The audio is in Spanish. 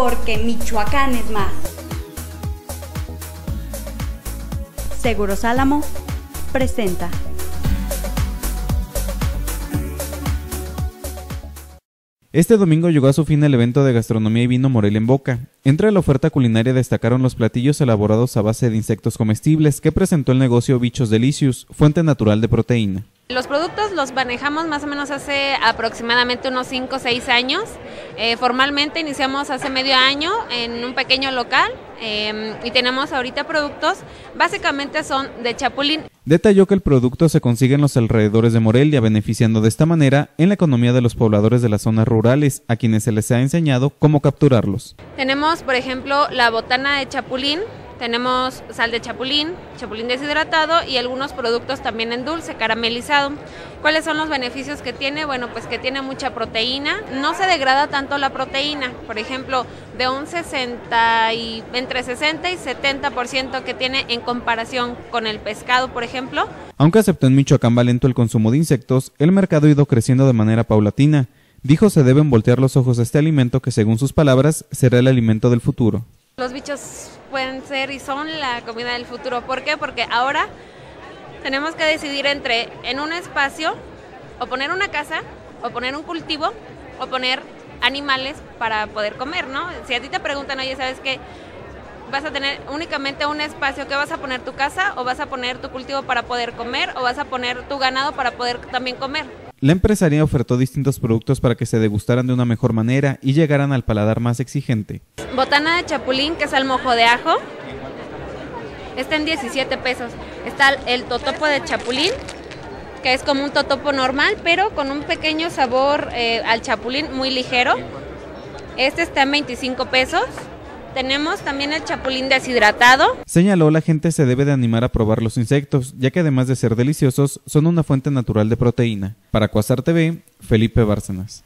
porque Michoacán es más. Seguros Álamo presenta. Este domingo llegó a su fin el evento de gastronomía y vino Morel en Boca. Entre la oferta culinaria destacaron los platillos elaborados a base de insectos comestibles que presentó el negocio Bichos Delicious, fuente natural de proteína. Los productos los manejamos más o menos hace aproximadamente unos 5 o 6 años. Eh, formalmente iniciamos hace medio año en un pequeño local eh, y tenemos ahorita productos, básicamente son de chapulín. Detalló que el producto se consigue en los alrededores de Morelia, beneficiando de esta manera en la economía de los pobladores de las zonas rurales, a quienes se les ha enseñado cómo capturarlos. Tenemos, por ejemplo, la botana de chapulín, tenemos sal de chapulín, chapulín deshidratado y algunos productos también en dulce, caramelizado. ¿Cuáles son los beneficios que tiene? Bueno, pues que tiene mucha proteína, no se degrada tanto la proteína, por ejemplo, de un 60 y entre 60 y 70% que tiene en comparación con el pescado, por ejemplo. Aunque aceptó en Michoacán Valento el consumo de insectos, el mercado ha ido creciendo de manera paulatina. Dijo se deben voltear los ojos a este alimento que según sus palabras será el alimento del futuro. Los bichos pueden ser y son la comida del futuro. ¿Por qué? Porque ahora tenemos que decidir entre en un espacio o poner una casa o poner un cultivo o poner animales para poder comer, ¿no? Si a ti te preguntan, oye, ¿sabes qué? ¿Vas a tener únicamente un espacio que vas a poner tu casa o vas a poner tu cultivo para poder comer o vas a poner tu ganado para poder también comer? La empresaria ofertó distintos productos para que se degustaran de una mejor manera y llegaran al paladar más exigente. Botana de chapulín, que es al mojo de ajo. Está en 17 pesos. Está el totopo de chapulín, que es como un totopo normal, pero con un pequeño sabor eh, al chapulín muy ligero. Este está en 25 pesos. Tenemos también el chapulín deshidratado. Señaló la gente se debe de animar a probar los insectos, ya que además de ser deliciosos, son una fuente natural de proteína. Para Cuasar TV, Felipe Bárcenas.